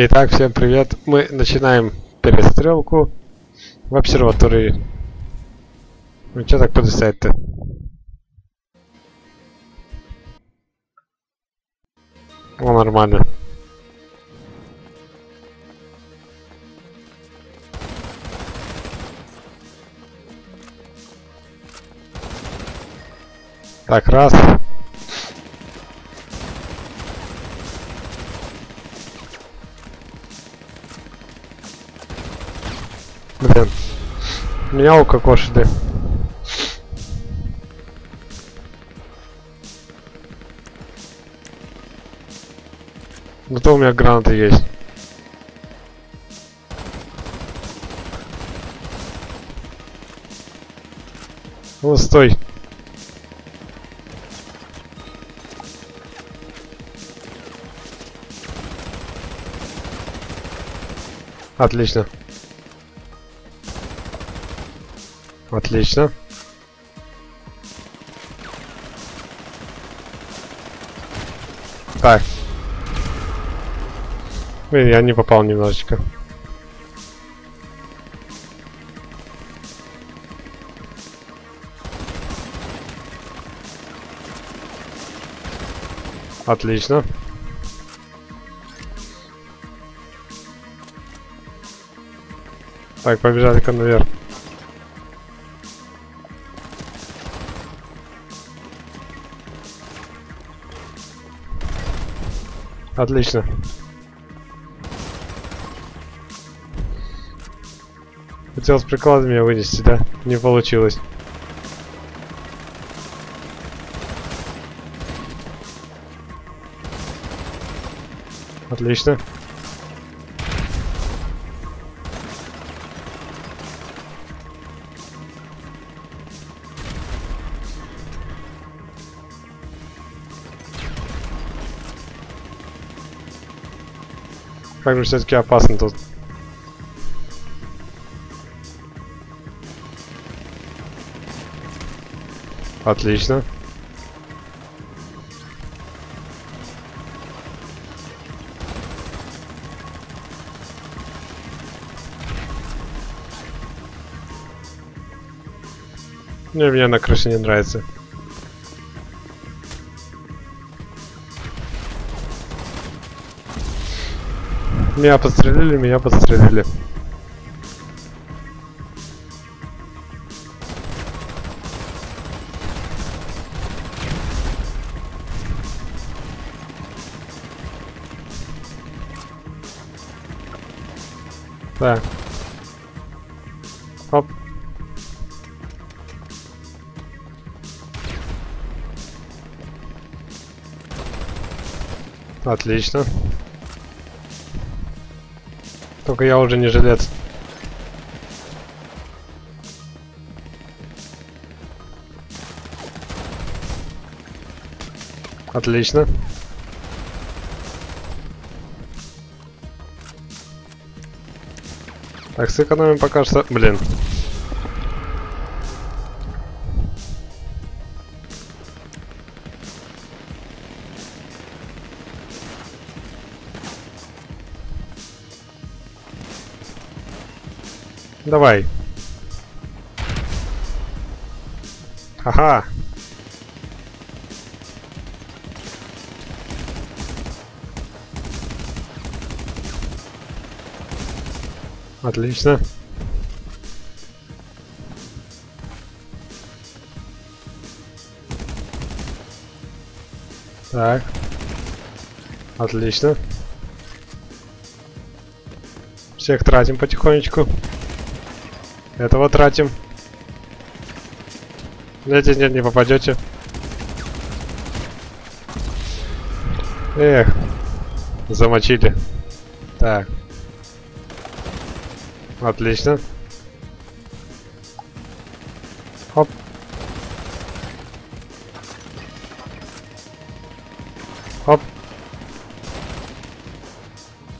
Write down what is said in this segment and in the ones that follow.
Итак, всем привет. Мы начинаем перестрелку в обсерватории. Ну что так подвисает-то? О, нормально. Так, раз. Меня укокошили. Зато у меня гранаты есть. Ну, стой. Отлично. Отлично. Так. Блин, я не попал немножечко. Отлично. Так, побежали-ка наверх. Отлично. Хотел с прикладом меня вынести, да? Не получилось. Отлично. Как же все-таки опасно тут. Отлично. Мне меня на крыше не нравится. Меня подстрелили, меня подстрелили. Так. Оп. Отлично. Только я уже не жилец. Отлично. Так, сэкономим пока что... Блин. Давай. Ага. Отлично. Так. Отлично. Всех тратим потихонечку. Этого тратим. Нет, нет, не попадете. Эх, замочили. Так. Отлично. Хоп. Хоп.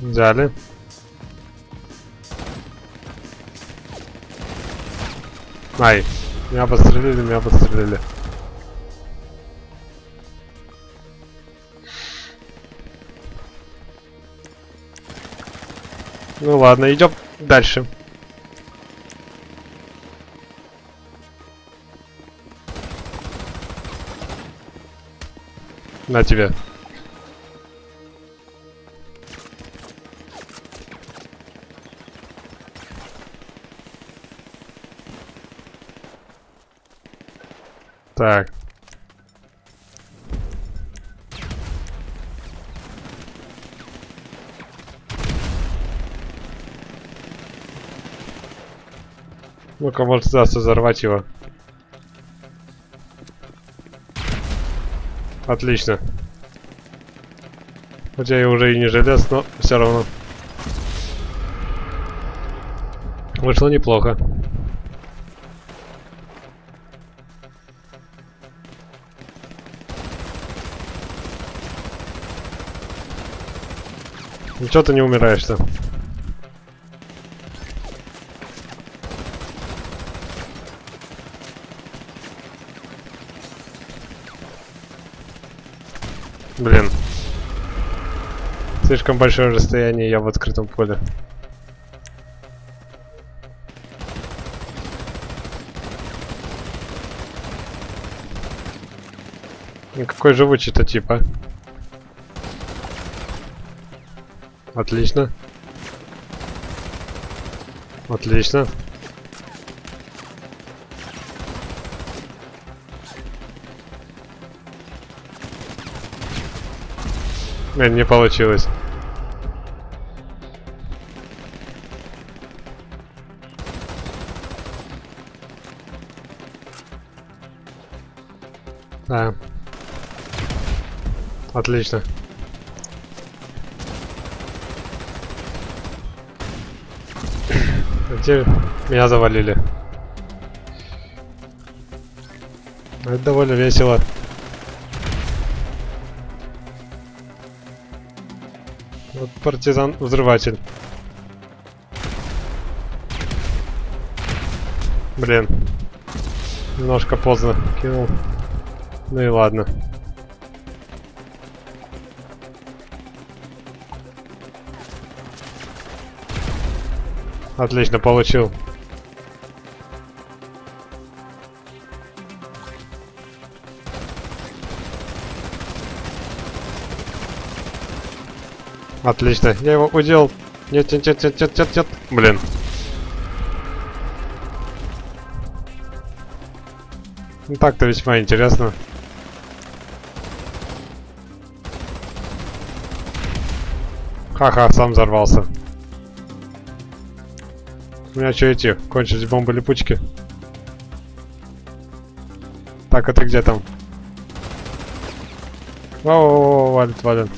Взяли. Ай, меня подстрелили, меня подстрелили. Ну ладно, идем дальше. На тебе. Так. Ну-ка, может удастся взорвать его. Отлично. Хотя я уже и не желез, но все равно. Вышло неплохо. Ничего ты не умираешь-то. Блин. Слишком большое расстояние, я в открытом поле. Какой живучий-то типа. Отлично. Отлично. Блин, не получилось. Да. Отлично. Где меня завалили? Это довольно весело. Вот партизан-взрыватель. Блин. Немножко поздно кинул. Ну и ладно. Отлично, получил. Отлично, я его удел. Нет, нет, нет, нет, нет, нет, нет. Блин. Ну так-то весьма интересно. Ха-ха, сам взорвался. У меня что эти, кончились бомбы-липучки. Так, а ты где там? -о, -о, -о валит, валит.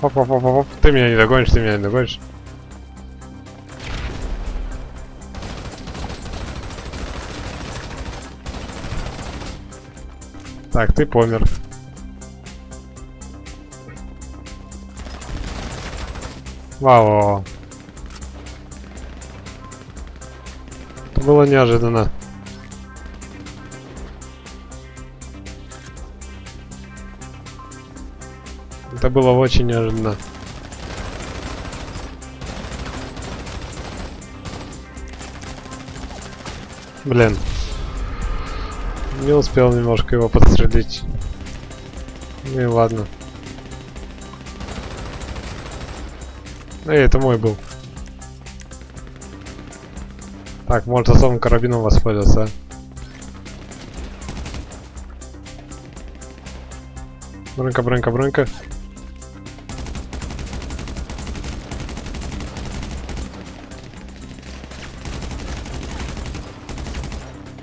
Оп, оп, оп, оп. Ты меня не догонишь, ты меня не догонишь. Так, ты помер. Вау. Это было неожиданно. Это было очень неожиданно. Блин. Не успел немножко его подстрелить. Ну и ладно. Эй, это мой был. Так, может особым карабином воспользоваться. Бронька, бронька, бронька.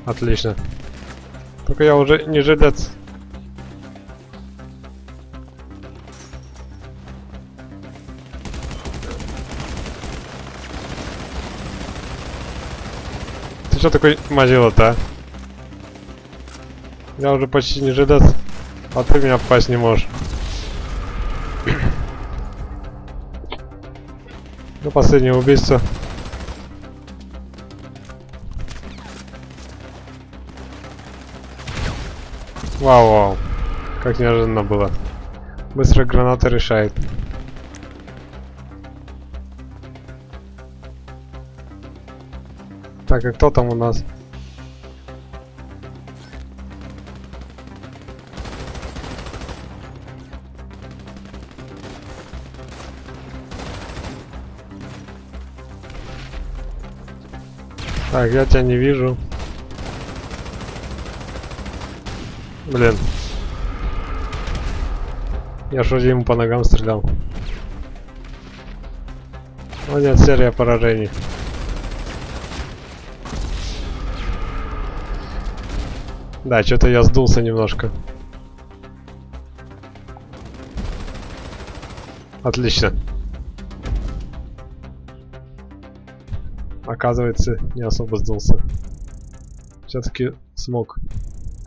Отлично. Только я уже не жилец. Что такой мазила-то, а? Я уже почти не жилец, а ты меня попасть не можешь. Ну, последнее убийство. Вау, вау. Как неожиданно было. Быстро граната решает. Так, а кто там у нас? Так, я тебя не вижу. Блин. Я ж вроде ему по ногам стрелял. О нет, серия поражений. Да, что-то я сдулся немножко. Отлично. Оказывается, не особо сдулся. Все-таки смог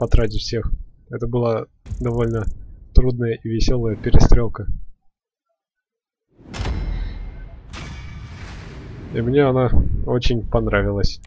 потратить всех. Это была довольно трудная и веселая перестрелка. И мне она очень понравилась.